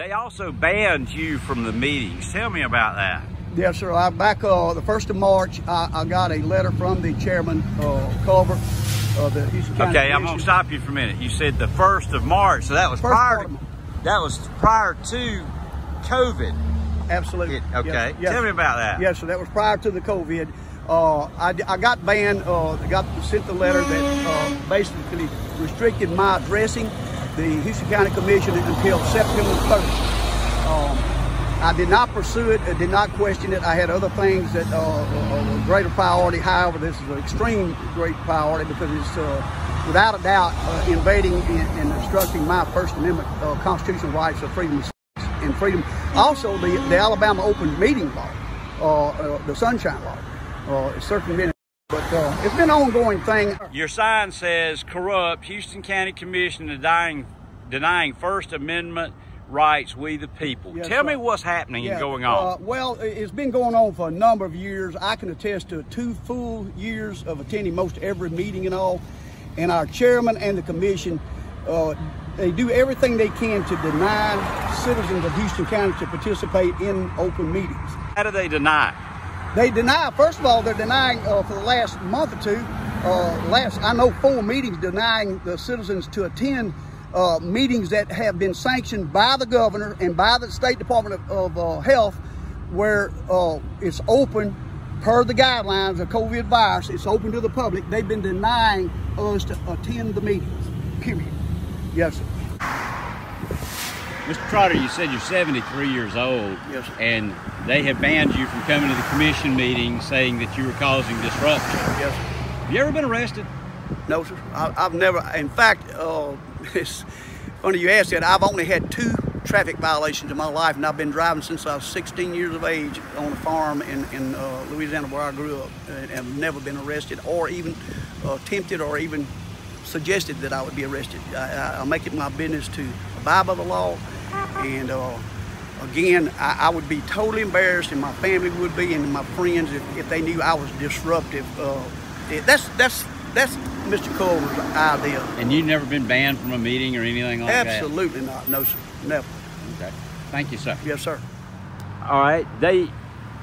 They also banned you from the meetings. Tell me about that. Yes, sir. I, back uh, the 1st of March, I, I, got a letter from the chairman, uh, Culver, of the Houston County Okay, I'm going to stop you for a minute. You said the 1st of March, so that was First prior to, that was prior to COVID. Absolutely. It, okay. Yes, yes. Tell me about that. Yes, sir. That was prior to the COVID. Uh, I, I, got banned, uh, got sent the letter that uh, basically restricted my addressing the Houston County Commission until September 1st. Um, I did not pursue it, I did not question it. I had other things that uh, were greater priority. However, this is an extreme great priority because it's uh, without a doubt uh, invading and, obstructing my First Amendment uh, constitutional rights of freedom and freedom. Also, the, the Alabama Open Meeting Law, uh, uh, the Sunshine Law, uh, been but uh, it's been an ongoing thing. Your sign says corrupt Houston County Commission denying, denying First Amendment rights, we the people. Yes, Tell right. me what's happening yeah, and going on. Uh, well, it's been going on for a number of years. I can attest to two full years of attending most every meeting and all. And our chairman and the commission, uh, they do everything they can to deny citizens of Houston County to participate in open meetings. How do they deny? They deny, first of all, they're denying uh, for the last month or two, uh, last, I know four meetings denying the citizens to attend uh, meetings that have been sanctioned by the governor and by the State Department of, of uh, Health where uh, it's open per the guidelines of COVID virus, it's open to the public. They've been denying us to attend the meetings, period. Yes, sir. Mr. Trotter, you said you're 73 years old. Yes, sir. And they have banned you from coming to the commission meeting saying that you were causing disruption. Yes, sir. Have you ever been arrested? No, sir. I, have never, in fact, uh, it's funny you asked that. I've only had two traffic violations in my life, and I've been driving since I was 16 years of age on a farm in, in uh, Louisiana where I grew up, and have never been arrested or even uh, tempted or even suggested that I would be arrested. I, I, make it my business to abide by the law, and uh, again, I, I, would be totally embarrassed, and my family would be, and my friends if, if they knew I was disruptive. Uh, it, that's that's that's Mr. Culver's idea. And you've never been banned from a meeting or anything like Absolutely that? Absolutely not. No, sir. Never. Okay. Thank you, sir. Yes, sir. All right. They,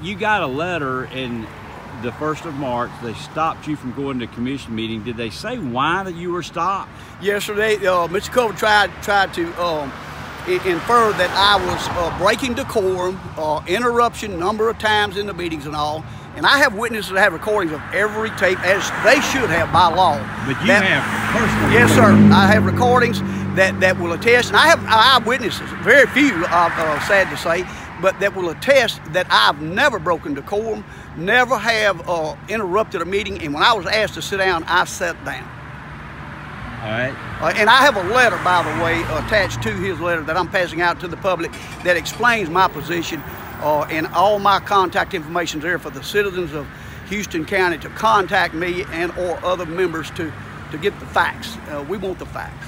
you got a letter in the first of March. They stopped you from going to commission meeting. Did they say why that you were stopped? Yes, sir. They, uh, Mr. Culver tried tried to um, infer that I was uh, breaking decorum, uh, interruption number of times in the meetings and all. And I have witnesses that have recordings of every tape, as they should have by law. But you that, have personal. Yes, sir. I have recordings that, that will attest, and I have eyewitnesses, very few, uh, uh, sad to say, but that will attest that I've never broken decorum, never have uh, interrupted a meeting, and when I was asked to sit down, I sat down. All right. Uh, and I have a letter, by the way, attached to his letter that I'm passing out to the public that explains my position uh, and all my contact information is there for the citizens of Houston County to contact me and or other members to, to get the facts. Uh, we want the facts.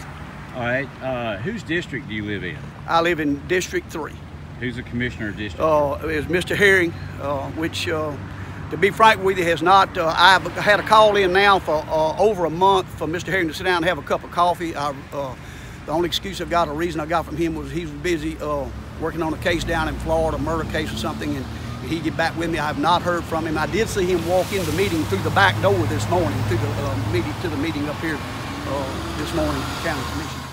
All right. Uh, whose district do you live in? I live in District 3. Who's the commissioner of district? Uh, is Mr. Herring, uh, which, uh, to be frank with you, has not. Uh, I've had a call in now for uh, over a month for Mr. Herring to sit down and have a cup of coffee. I, uh, the only excuse I've got, a reason I got from him was he was busy working on a case down in Florida, a murder case or something, and he get back with me. I have not heard from him. I did see him walk in the meeting through the back door this morning, through the uh, meeting to the meeting up here uh, this morning, county commission.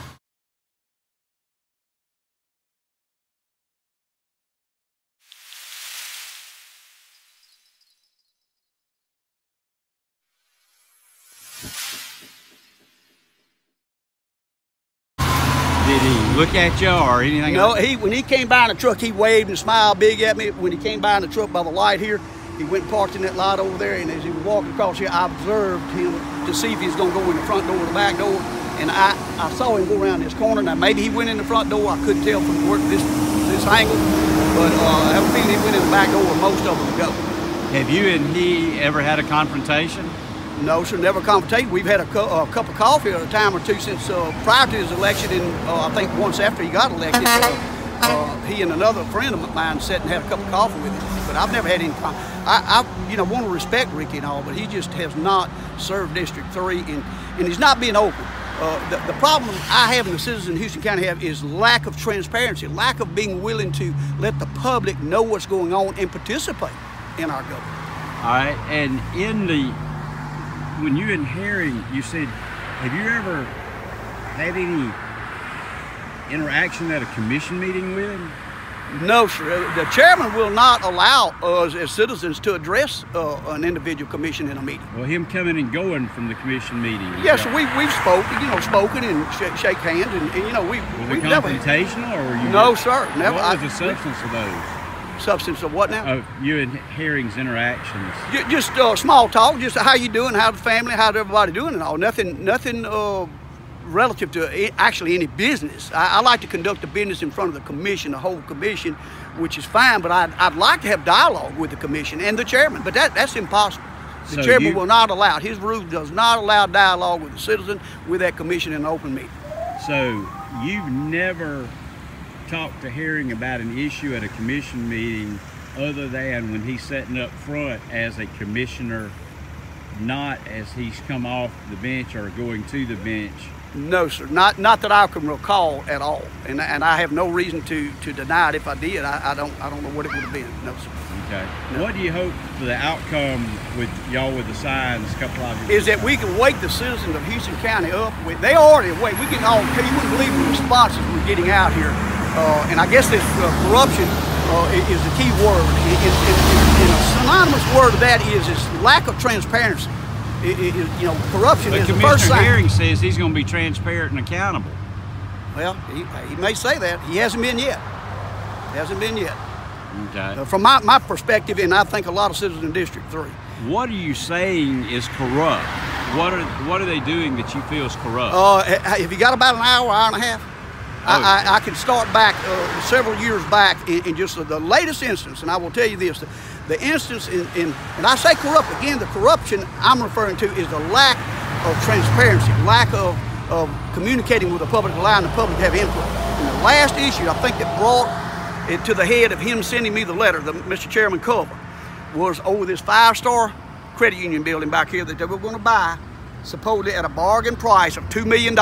Did he look at you or anything? No, he when he came by in the truck, he waved and smiled big at me. When he came by in the truck by the light here, he went and parked in that lot over there. And as he was walking across here, I observed him to see if he was going to go in the front door or the back door. And I, I saw him go around this corner. Now maybe he went in the front door. I couldn't tell from work this this angle, but uh, I have a feeling he went in the back door where most of them go. Have you and he ever had a confrontation? No, sir, never confrontated. We've had a, cu a, cup of coffee at a time or two since uh, prior to his election, and uh, I think once after he got elected, uh, uh, he and another friend of mine sat and had a cup of coffee with him. But I've never had any. I, I, you know, want to respect Ricky and all, but he just has not served District Three, and and he's not being open. Uh, the, the problem I have and the citizens in Houston County have is lack of transparency, lack of being willing to let the public know what's going on and participate in our government. All right, and in the when you in hearing, you said, have you ever had any interaction at a commission meeting with him? No, sir. The chairman will not allow us as citizens to address uh, an individual commission in a meeting. Well, him coming and going from the commission meeting. Yes, we we've spoken, you know, spoken and sh- shake hands, and, and, you know we Was we it never. confrontational, or were you? No, sir. Never. What I- was the substance of those? Substance of what now? Of you and Herring's interactions? Ju- just uh, small talk, just how you doing, how the family, how's everybody doing, and all. Nothing, nothing uh, relative to i- actually any business. I, I like to conduct the business in front of the commission, the whole commission, which is fine. But I'd, I'd like to have dialogue with the commission and the chairman, but that, that's impossible. The So chairman you- will not allow. His rule does not allow dialogue with the citizen with that commission in an open meeting. So you've never talked to Herring about an issue at a commission meeting other than when he's sitting up front as a commissioner, not as he's come off the bench or going to the bench. No, sir. Not not that I can recall at all, and and I have no reason to to deny it. If I did, I, I don't I don't know what it would have been. No, sir. Okay. No. What do you hope for the outcome with y'all with the signs? A couple of you. is that we can wake the citizens of Houston County up. With, they already awake. We can all. You wouldn't believe the responses we're getting out here, uh, and I guess this uh, corruption uh, is the key word. And, and, and- and a synonymous word of that is is lack of transparency. You know, corruption But is the first Commissioner sign. Herring says he's going to be transparent and accountable. Well, he, he may say that. He hasn't been yet. Hasn't been yet. Okay. Uh, from my, my perspective, and I think a lot of citizens in District Three. What are you saying is corrupt? What are what are they doing that you feel is corrupt? Uh, ha- have you got about an hour, hour and a half? Oh. I, I, I can start back uh, several years back in, in just the, the latest instance, and I will tell you this: the, the instance in, in, and I say corrupt again. The corruption I'm referring to is the lack of transparency, lack of, of communicating with the public, allowing the public to have input. And the last issue I think that brought it to the head of him sending me the letter, the Mr. Chairman Culver, was over this five-star credit union building back here that they were going to buy supposedly at a bargain price of $2 million.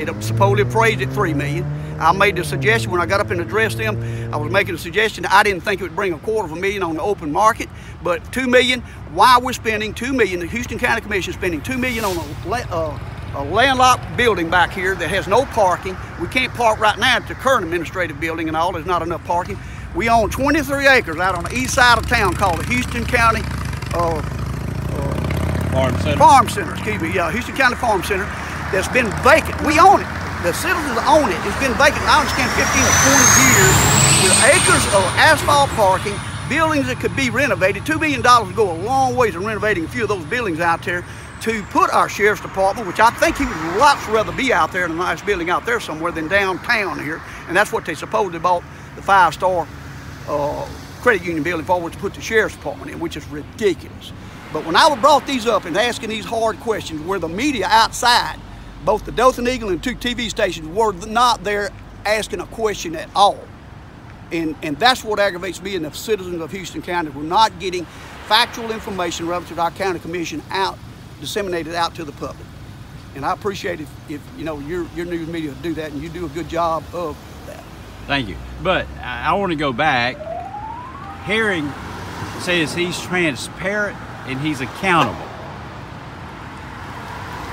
It supposedly appraised at $3 million. I made the suggestion when I got up and addressed them, I was making a suggestion. I didn't think it would bring a quarter of a million on the open market, but 2 million, why we're spending 2 million, the Houston County Commission is spending 2 million on a, uh, a landlocked building back here that has no parking. We can't park right now at the current administrative building and all. There's not enough parking. We own 23 acres out on the east side of town called the Houston County uh, Farm Center. Farm Center, excuse me, yeah, Houston County Farm Center, that's been vacant. We own it. The citizens own it. It's been vacant, I understand, 15 or 20 years with acres of asphalt parking, buildings that could be renovated. $2 million would go a long ways in renovating a few of those buildings out there to put our sheriff's department, which I think he would lots rather be out there in a nice building out there somewhere than downtown here. And that's what they supposedly bought the five-star uh, credit union building for, was to put the sheriff's department in, which is ridiculous. But when I brought these up and asking these hard questions, where the media outside, both the Dothan Eagle and two TV stations, were not there asking a question at all. And, and that's what aggravates me and the citizens of Houston County. We're not getting factual information relative to our county commission out, disseminated out to the public. And I appreciate if, if you know your, your news media do that and you do a good job of that. Thank you. But I, want to go back. Herring says he's transparent and he's accountable.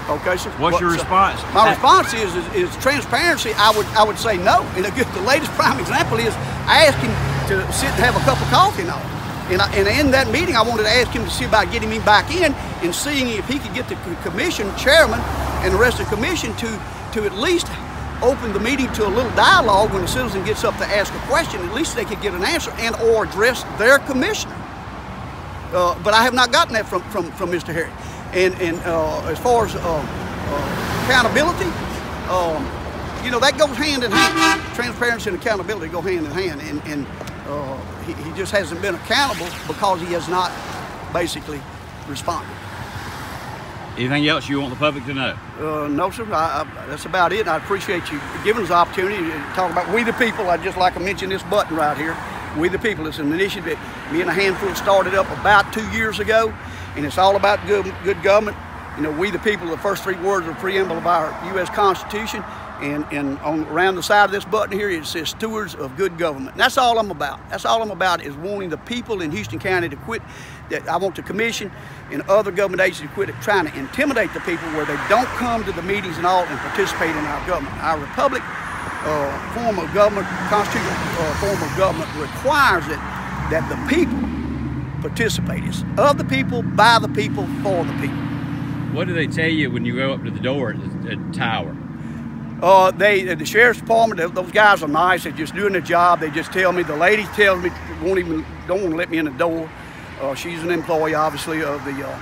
Okay, sir. What's What- your so- response? My response is, is, is transparency. I would I would say no. And a good, the latest prime example is I asked him to sit and have a cup of coffee now. And, I, and in that meeting, I wanted to ask him to see about getting me back in and seeing if he could get the commission chairman and the rest of the commission to to at least open the meeting to a little dialogue when a citizen gets up to ask a question. At least they could get an answer and or address their commissioner. Uh, but I have not gotten that from, from, from Mr. Harry. And, and uh, as far as uh, uh, accountability, um, you know, that goes hand in hand. Transparency and accountability go hand in hand. And, and uh, he, he just hasn't been accountable because he has not basically responded. Anything else you want the public to know? Uh, no, sir. I, I, that's about it. And I appreciate you giving us the opportunity to talk about We the People. I'd just like to mention this button right here. We the People. It's an initiative that me and a handful started up about two years ago, and it's all about good, good government, You know, we the people, the first three words of the preamble of our U.S. Constitution, and, and on around the side of this button here it says stewards of good government. And that's all I'm about. That's all I'm about is wanting the people in Houston County to quit. That I want the commission and other government agencies to quit trying to intimidate the people where they don't come to the meetings and all and participate in our government. Our republic uh, form of government, constitutional uh, form of government requires it that the people participate. It's of the people, by the people, for the people. What do they tell you when you go up to the door at the, at the tower? Uh, they, the sheriff's department, those guys are nice. They're just doing their job. They just tell me. The lady tells me won't even don't want to let me in the door. Uh, she's an employee, obviously, of the uh,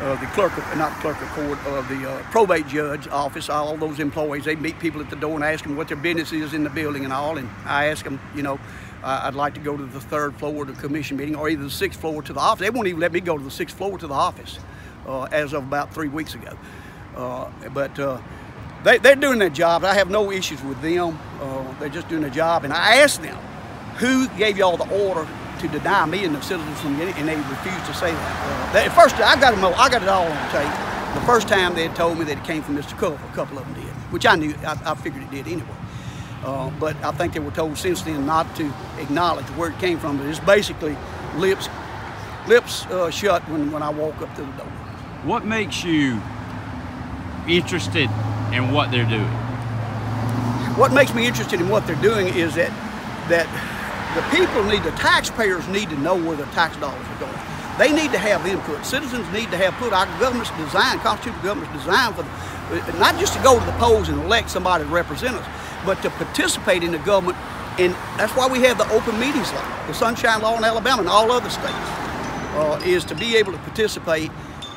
of the clerk, of, not clerk of court, of the uh, probate judge office. All those employees, they meet people at the door and ask them what their business is in the building and all. And I ask them, you know, I'd like to go to the third floor to commission meeting, or either the sixth floor to the office. They won't even let me go to the sixth floor to the office, uh, as of about three weeks ago. Uh, but they, they're doing their job. I have no issues with them. Uh, they're just doing their job. And I asked them, who gave y'all the order to deny me and the citizens from getting? And they refused to say that. Uh, they, first, I got, them, I got it all on tape. The first time they had told me that it came from Mr. Culver, a couple of them did, which I knew, I, I figured it did anyway. Uh, but I think they were told since then not to acknowledge where it came from. But it's basically lips, lips uh, shut when, when I walk up to the door. What makes you interested in what they're doing? What makes me interested in what they're doing is that that the people need, the taxpayers need to know where their tax dollars are going. They need to have input. Citizens need to have put our government's design, constitutional government's design for the, not just to go to the polls and elect somebody to represent us, but to participate in the government. And that's why we have the open meetings law, the Sunshine Law in Alabama and all other states, uh, is to be able to participate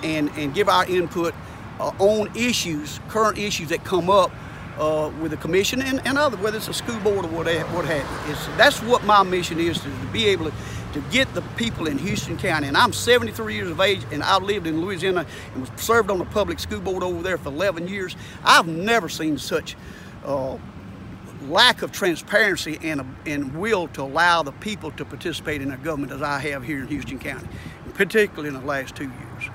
and, and give our input uh, on issues, current issues that come up uh, with the commission and, and other, whether it's a school board or whatever, what have you. It's, that's what my mission is, to, to be able to, to get the people in Houston County. And I'm 73 years of age and I lived in Louisiana and was served on the public school board over there for 11 years. I've never seen such uh, lack of transparency and, and will to allow the people to participate in our government as I have here in Houston County, particularly in the last two years.